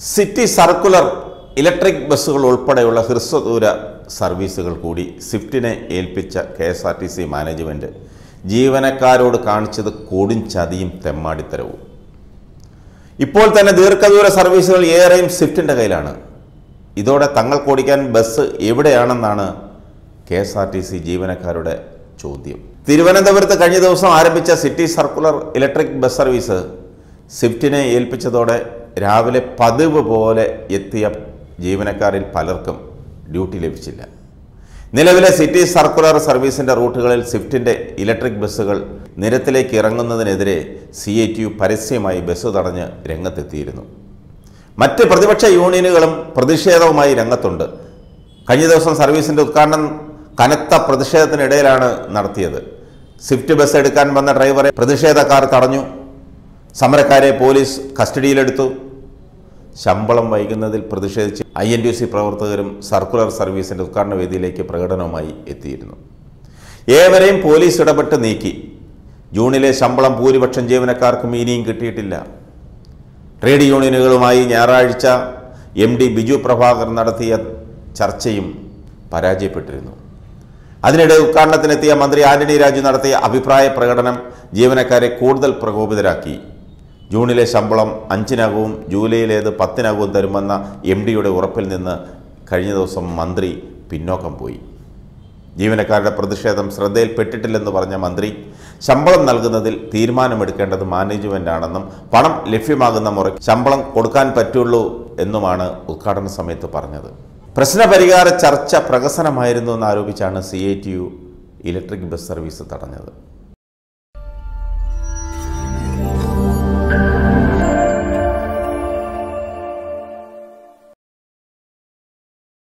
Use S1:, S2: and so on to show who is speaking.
S1: City circular electric ബസ്സുകൾ ഉൾപ്പെടെയുള്ള ഹ്രസ്വദൂര സർവീസുകൾ കൂടി സ്വിഫ്റ്റിനെ ഏൽപ്പിച്ച K S R T C management ജീവനക്കാരോട് കാണിച്ചത് കൊടും ചതിയും തെമ്മാടിത്തരവും. ഇപ്പോൾ തന്നെ ദീർഘദൂര സർവീസുകൾ ഏറെയും സ്വിഫ്റ്റിന്റെ കയ്യിലാണ്. ഇതോടെ തങ്ങൾ ഓടിക്കാൻ bus എവിടെയാണെന്നാണ് K S R T C ജീവനക്കാരുടെ ചോദ്യം. തിരുവനന്തപുരത്ത് കഴിഞ്ഞ ദിവസം ആരംഭിച്ച city circular electric bus service സ്വിഫ്റ്റിനെ ഏൽപ്പിച്ചതോടെ രാവിലെ പതിവ് പോലെ എത്തിയ ജീവനക്കാരിൽ പലർക്കും ഡ്യൂട്ടി ലഭിച്ചില്ല. നിലവിലെ സിറ്റി സർക്കുലർ സർവീസിന്റെ റൂട്ടുകളിൽ സ്വിഫ്റ്റിന്റെ ഇലക്ട്രിക് ബസ്സുകൾ നിരത്തിലേക്ക് ഇറങ്ങുന്നതിനെതിരെ സി ഐ ടി യു പരസ്യമായി ബസ് തടഞ്ഞ് രംഗത്തെത്തിയിരുന്നു. മറ്റ് പ്രതിപക്ഷ യൂണിയനുകളും പ്രതിഷേധവുമായി രംഗത്തുണ്ട്. കഴിഞ്ഞ ദിവസം സർവീസിന്റെ ഉദ്ഘാടനം കനത്ത പ്രതിഷേധത്തിനിടയിലാണ് നടത്തിയത്. സ്വിഫ്റ്റ് ബസ് എടുക്കാൻ വന്ന ഡ്രൈവറെ പ്രതിഷേധക്കാർ തടഞ്ഞു. സമരക്കാരെ പോലീസ് കസ്റ്റഡിയിലെടുത്തു. ശമ്പളം വൈകുന്നതിൽ പ്രതിഷേധിച്ച് ഐ എൻ ഡി സി പ്രവർത്തകരും സർക്കുലർ സർവീസിന്റെ ഉദ്ഘാടന വേദിയിലേക്ക് പ്രകടനവുമായി എത്തിയിരുന്നു. ഏവരെയും പോലീസ് ഇടപെട്ട് നീക്കി. ജൂണിലെ ശമ്പളം ഭൂരിപക്ഷം ജീവനക്കാർക്കും ഇനിയും കിട്ടിയിട്ടില്ല. ട്രേഡ് യൂണിയനുകളുമായി ഞായറാഴ്ച എം ഡി ബിജു പ്രഭാകർ നടത്തിയ ചർച്ചയും പരാജയപ്പെട്ടിരുന്നു. അതിനിടെ ഉദ്ഘാടനത്തിനെത്തിയ മന്ത്രി ആന്റണി രാജു നടത്തിയ അഭിപ്രായ പ്രകടനം ജീവനക്കാരെ കൂടുതൽ പ്രകോപിതരാക്കി. ജൂണിലെ ശമ്പളം അഞ്ചിനകവും ജൂലൈയിലേത് പത്തിനകവും തരുമെന്ന എം ഡിയുടെ ഉറപ്പിൽ നിന്ന് കഴിഞ്ഞ ദിവസം മന്ത്രി പിന്നോക്കം പോയി. ജീവനക്കാരുടെ പ്രതിഷേധം ശ്രദ്ധയിൽപ്പെട്ടിട്ടില്ലെന്ന് പറഞ്ഞ മന്ത്രി ശമ്പളം നൽകുന്നതിൽ തീരുമാനമെടുക്കേണ്ടത് മാനേജ്മെന്റാണെന്നും പണം ലഭ്യമാകുന്ന മുറയ്ക്ക് ശമ്പളം കൊടുക്കാൻ പറ്റുള്ളൂ എന്നുമാണ് ഉദ്ഘാടന സമയത്ത് പറഞ്ഞത്. പ്രശ്നപരിഹാര ചർച്ച പ്രഹസനമായിരുന്നു എന്നാരോപിച്ചാണ് C I T U electric bus service തടഞ്ഞത്.